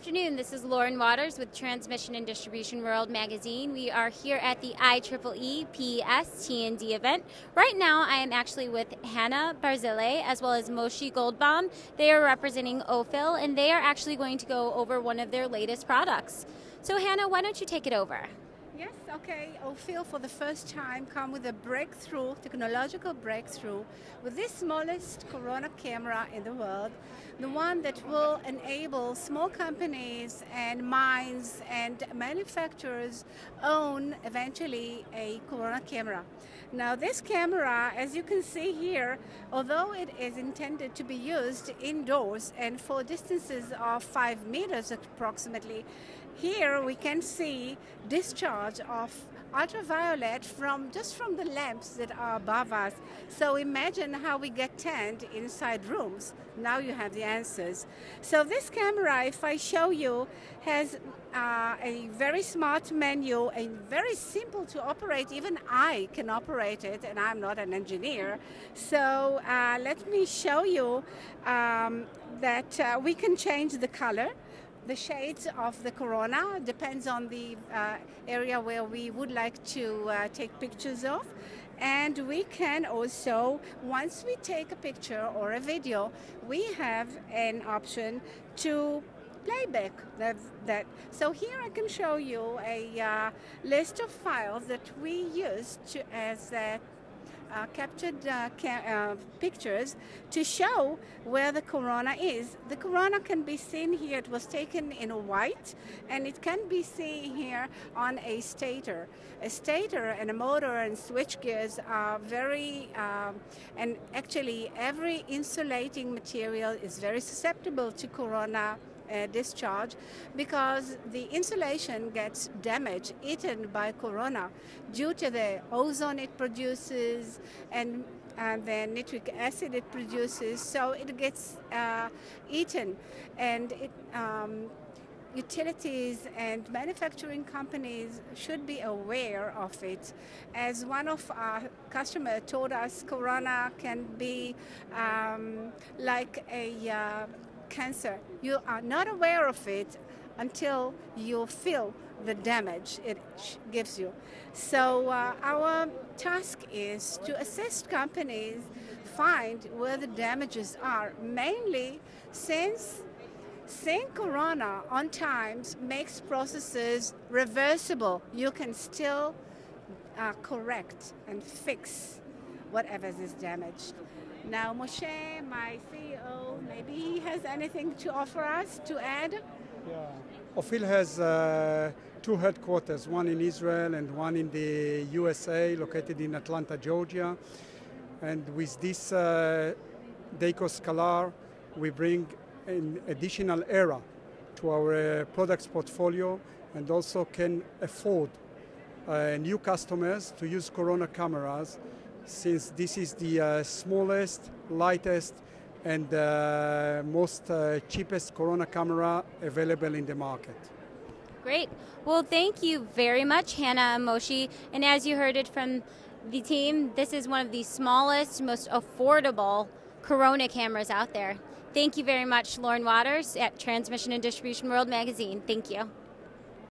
afternoon. This is Lauren Waters with Transmission and Distribution World magazine. We are here at the IEEE PES event. Right now, I am actually with Hannah Barzilay as well as Moshe Goldbaum. They are representing Ofil, and they are actually going to go over one of their latest products. So, Hannah, why don't you take it over? Yes, okay. Ofil for the first time come with a breakthrough, technological breakthrough, with the smallest Corona camera in the world, the one that will enable small companies and mines and manufacturers own eventually a Corona camera. Now this camera, as you can see here, although it is intended to be used indoors and for distances of five meters approximately, here we can see discharge of ultraviolet from just from the lamps that are above us. So imagine how we get tanned inside rooms. Now you have the answers. So this camera, if I show you, has uh, a very smart menu and very simple to operate. Even I can operate it, and I'm not an engineer. So uh, let me show you um, that uh, we can change the color the shades of the corona depends on the uh, area where we would like to uh, take pictures of. And we can also once we take a picture or a video we have an option to playback that, that. So here I can show you a uh, list of files that we use to as a uh, captured uh, ca- uh, pictures to show where the corona is. The corona can be seen here. It was taken in white, and it can be seen here on a stator. A stator and a motor and switch gears are very, um, and actually every insulating material is very susceptible to corona uh, discharge because the insulation gets damaged, eaten by corona due to the ozone it produces and and the nitric acid it produces, so it gets uh, eaten, and it, um, utilities and manufacturing companies should be aware of it. As one of our customers told us, Corona can be um, like a uh, cancer. You are not aware of it until you feel the damage it gives you. So uh, our task is to assist companies find where the damages are, mainly since seeing corona on times makes processes reversible. You can still uh, correct and fix whatever is damaged. Now, Moshe, my CEO, maybe he has anything to offer us to add? Yeah. Ofil has uh, two headquarters, one in Israel and one in the USA, located in Atlanta, Georgia. And with this uh, DayCor Scalar, we bring an additional era to our uh, products portfolio and also can afford uh, new customers to use Corona cameras since this is the uh, smallest, lightest, and uh, most uh, cheapest Corona camera available in the market. Great. Well, thank you very much, Hannah and Moshe. And as you heard it from the team, this is one of the smallest, most affordable Corona cameras out there. Thank you very much, Lauren Waters at Transmission and Distribution World Magazine. Thank you.